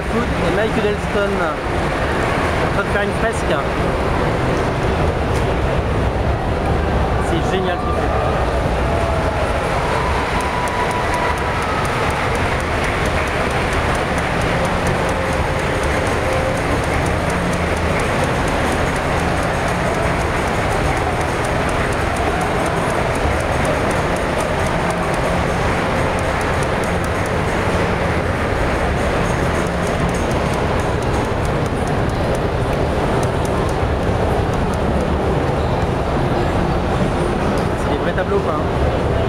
Wood et Michael Elston en train de faire une fresque. मैं तब लोग